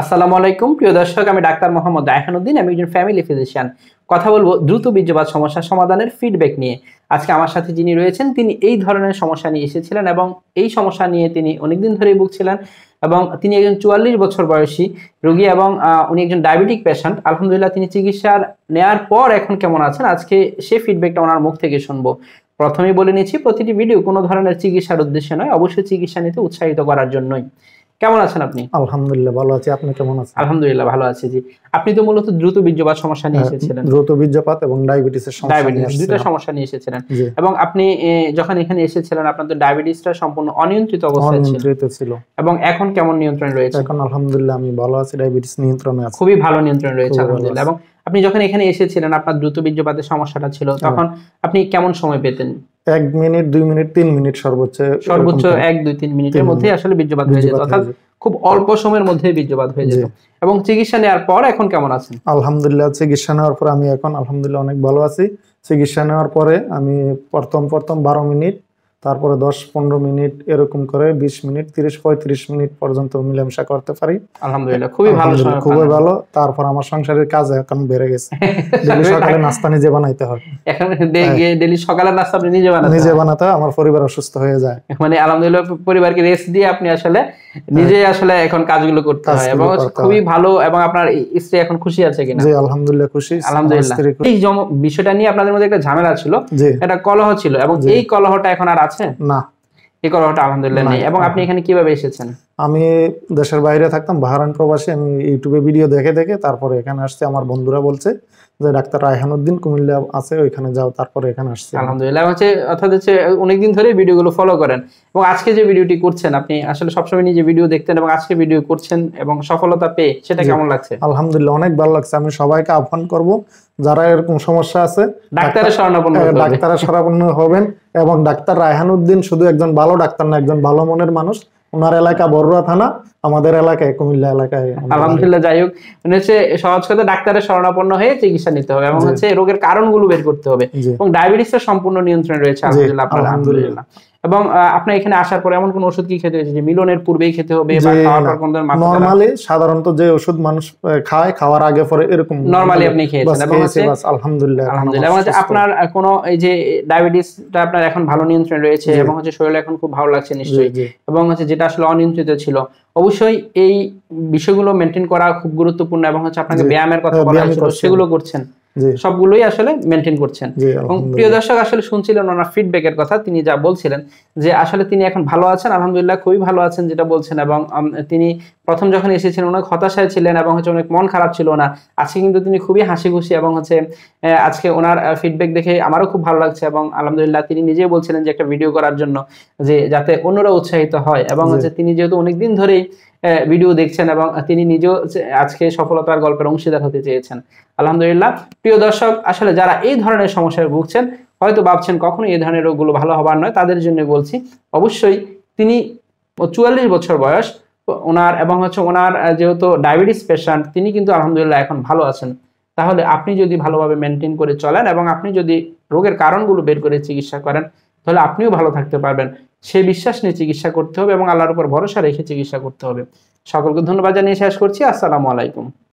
আসসালামু আলাইকুম। প্রিয় দর্শক, আমি ডাক্তার মোহাম্মদ রায়হানুদ্দিন, আমি একজন ফ্যামিলি ফিজিশিয়ান কথা বলব দ্রুত বীর্যপাত সমস্যা সমাধানের ফিডব্যাক নিয়ে। আজকে আমার সাথে যিনি রয়েছেন, তিনি এই ধরনের সমস্যা নিয়ে এসেছিলেন এবং এই সমস্যা নিয়ে তিনি অনেকদিন ধরেই ভুগছিলেন এবং তিনি একজন চুয়াল্লিশ বছর বয়সী রোগী এবং উনি একজন ডায়াবেটিক পেশেন্ট আলহামদুলিল্লাহ, তিনি চিকিৎসার নেয়ার পর এখন কেমন আছেন? আজকে সে ফিডব্যাকটা ওনার মুখ থেকে শুনব। প্রথমেই বলে নিচ্ছি, প্রতিটি ভিডিও কোনো ধরনের চিকিৎসার উদ্দেশ্যে নয়, অবশ্যই চিকিৎসা নিতে উৎসাহিত করার জন্যই। কেমন আছেন আপনি? আলহামদুলিল্লাহ ভালো আছি। আপনি কেমন আছেন? আলহামদুলিল্লাহ ভালো আছি জি। আপনি তো মূলত দ্রুত বীর্যপাত সমস্যা নিয়ে হ্যাঁ, এসেছিলেন। দ্রুত বীর্যপাত এবং ডায়াবেটিসের সমস্যা ডায়াবেটিস আসছিলাম। সমস্যা নিয়ে এসেছিলেন। এবং আপনি যখন এখানে এসেছিলেন আপনার তো ডায়াবেটিসটা সম্পূর্ণ অনিয়ন্ত্রিত অবস্থায় ছিল। অনিয়ন্ত্রিত ছিল। এবং এখন কেমন নিয়ন্ত্রণ রয়েছে? এখন আলহামদুলিল্লাহ আমি ভালো আছি। ডায়াবেটিস নিয়ন্ত্রণে আছি। খুবই ভালো নিয়ন্ত্রণ রয়েছে আলহামদুলিল্লাহ। এবং আপনি যখন এখানে এসেছিলেন আপনার দ্রুত বীর্যপাতের সমস্যাটা ছিল হ্যাঁ। তখন আপনি কেমন সময় পেতেন? এক মিনিট দুই মিনিট তিন মিনিট সর্বোচ্চ সর্বোচ্চ এক দুই তিন মিনিটের মধ্যে আসলে বীর্যপাত হয়ে যেত অর্থাৎ খুব অল্প সময়ের মধ্যে বীর্যপাত হয়ে যেত। এবং চিকিৎসা নেওয়ার পর এখন কেমন আছেন? আলহামদুলিল্লাহ চিকিৎসা নেওয়ার পর আমি এখন আলহামদুলিল্লাহ অনেক ভালো আছি। চিকিৎসা নেওয়ার পরে আমি প্রথম প্রথম বারো মিনিট তারপরে দশ পনেরো মিনিট এরকম করে বিশ মিনিট তিরিশ পঁয়ত্রিশ মিনিট পর্যন্ত মিলামেশা করতে পারি। আলহামদুলিল্লাহ খুবই ভালো খুবই ভালো। তারপর আমার সংসারের কাজ এখন বেড়ে গেছে। ডেলি সকালে নাস্তা নিজে বানাইতে হয়। এখন ডেলি সকালের নাস্তা আপনি নিজে বানাতে নিজে বানাতে আমার পরিবার অসুস্থ হয়ে যায়। মানে আলহামদুলিল্লাহ পরিবারকে রেস্ট দিয়ে আপনি আসলে নিজে আসলে এখন কাজগুলো করতে হয়। এবং খুবই ভালো এবং আপনার স্ত্রী এখন খুশি আছে কিনা? জি আলহামদুলিল্লাহ খুশি। আলহামদুলিল্লাহ। এই বিষয়টা নিয়ে আপনাদের মধ্যে একটা ঝামেলা ছিল। জি। একটা কলহ ছিল এবং। এই কলহটা এখন আর আছে না। এই কলহটা আলহামদুলিল্লাহ নেই। এবং আপনি এখানে কীভাবে এসেছেন? আমি দেশের বাইরে থাকতাম বাহারান প্রবাসী আমি ইউটিউবে ভিডিও দেখে দেখে তারপরে এখানে আসছে। আমার বন্ধুরা বলছে যে ডাক্তার রায়হানুদ্দিন কুমিল্লা আছে ওইখানে যাও তারপরে এখানে আসছে আলহামদুলিল্লাহ। হচ্ছে অর্থাৎ হচ্ছে অনেকদিন ধরে ভিডিওগুলো ফলো করেন এবং আজকে যে ভিডিওটি করছেন আপনি আসলে সবসময় নিজে ভিডিও দেখতেন এবং আজকে ভিডিও করছেন এবং সফলতা পেয়ে সেটা কেমন লাগছে? আলহামদুলিল্লাহ অনেক ভালো লাগছে। আমি সবাইকে আহ্বান করব যারা এরকম সমস্যা আছে ডাক্তারের শরণাপন্ন ডাক্তারের সরাপন্ন হবেন এবং ডাক্তার রায়হানুদ্দিন শুধু একজন ভালো ডাক্তার না একজন ভালো মনের মানুষ। ওনার এলাকা বড়ুয়া থানা আমাদের এলাকায় কুমিল্লা এলাকায় আলহামদুলিল্লাহ যাই হোক। মানে হচ্ছে সহজ কথা ডাক্তারের শরণাপন্ন হয়ে চিকিৎসা নিতে হবে এবং হচ্ছে রোগের কারণগুলো বের করতে হবে এবং ডায়াবেটিসের সম্পূর্ণ নিয়ন্ত্রণ রয়েছে আলহামদুলিল্লাহ আলহামদুলিল্লাহ। এবং আপনার এখানে আসার পর এমন কোন ওষুধ কি খেতে হয়েছে যে মিলনের পূর্বেই খেতে হবে বা খাওয়ার পর কোন? নর্মালি সাধারণত যে ওষুধ মানুষ খায় খাওয়ার আগে পরে এরকম Normally আপনি খেয়েছেন এবং হচ্ছে- আলহামদুলিল্লাহ আলহামদুলিল্লাহ। এবং। আপনার কোনো এই যে ডায়াবেটিসটা আপনার এখন ভালো নিয়ন্ত্রণ রয়েছে এবং হচ্ছে শরীরে এখন খুব ভালো লাগছে নিশ্চয়ই। এবং হচ্ছে যেটা আসলে অনিয়ন্ত্রিত ছিল অবশ্যই এই বিষয়গুলো মেনটেন করা খুব গুরুত্বপূর্ণ এবং হচ্ছে আপনাকে ব্যায়ামের কথা হ্যাঁ, বলা হয়েছিল সেগুলো করছেন। সবগুলোই আসলে মেনটেন করছেন। এবং প্রিয় দর্শক আসলে শুনছিলেন ওনার ফিডব্যাকের কথা তিনি যা বলছিলেন যে আসলে তিনি এখন ভালো আছেন আলহামদুলিল্লাহ খুবই ভালো আছেন যেটা বলছেন এবং তিনি প্রথম যখন এসেছিলেন অনেক হতাশায় ছিলেন এবং হচ্ছে অনেক মন খারাপ ছিল না আজকে কিন্তু তিনি খুবই হাসি খুশি এবং হচ্ছে আজকে ওনার ফিডব্যাক দেখে আমারও খুব ভালো লাগছে এবং আলহামদুলিল্লাহ তিনি নিজেই বলছিলেন যে একটা ভিডিও করার জন্য যে যাতে অন্যরা উৎসাহিত হয় এবং হচ্ছে তিনি যেহেতু অনেকদিন ধরেই ভিডিও দেখছেন এবং তিনি নিজেও আজকে সফলতার গল্পের অংশীদার হতে চেয়েছেন। আলহামদুলিল্লাহ, প্রিয় দর্শক, আসলে যারা এই ধরনের সমস্যায় ভুগছেন, হয়তো ভাবছেন কখনো এই ধরনের রোগগুলো ভালো হবার নয়, তাদের জন্য বলছি, অবশ্যই তিনি চুয়াল্লিশ বছর বয়স, ওনার এবং হচ্ছে ওনার যেহেতু ডায়াবেটিস পেশেন্ট তিনি কিন্তু আলহামদুলিল্লাহ এখন ভালো আছেন। তাহলে আপনি যদি ভালোভাবে মেনটেন করে চলেন এবং আপনি যদি রোগের কারণগুলো বের করে চিকিৎসা করেন তাহলে আপনিও ভালো থাকতে পারবেন। সে বিশ্বাস নিয়ে চিকিৎসা করতে হবে এবং আল্লাহর উপর ভরসা রেখে চিকিৎসা করতে হবে। সকলকে ধন্যবাদ জানিয়ে শেষ করছি। আসসালামু আলাইকুম।